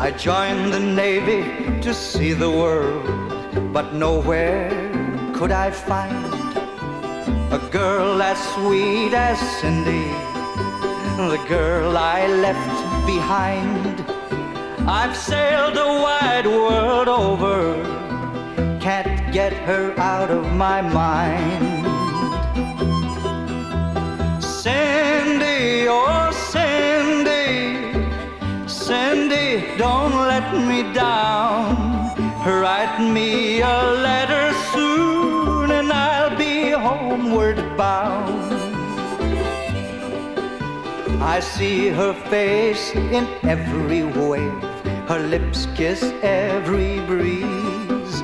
I joined the Navy to see the world, but nowhere could I find a girl as sweet as Cindy, the girl I left behind. I've sailed the wide world over, can't get her out of my mind. Don't let me down. Write me a letter soon and I'll be homeward bound. I see her face in every wave, her lips kiss every breeze.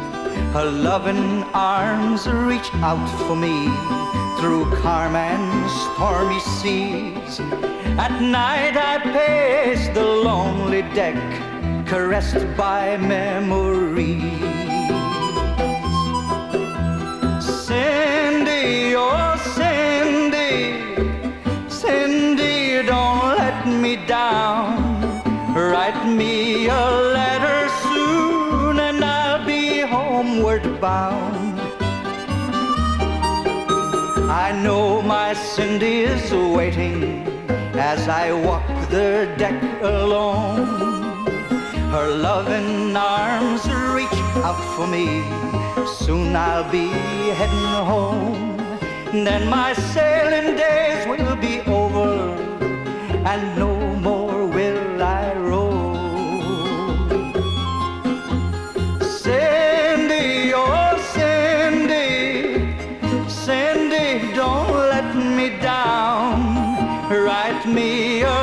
Her loving arms reach out for me through calm and stormy seas. At night I pace the lonely deck, caressed by memories. Cindy, oh Cindy, Cindy, don't let me down. Write me a letter soon and I'll be homeward bound. I know my Cindy is waiting as I walk the deck alone. Her loving arms reach out for me. Soon I'll be heading home. Then my sailing days will be over, and no more will I roam. Cindy, oh Cindy, Cindy, don't let me down. Write me a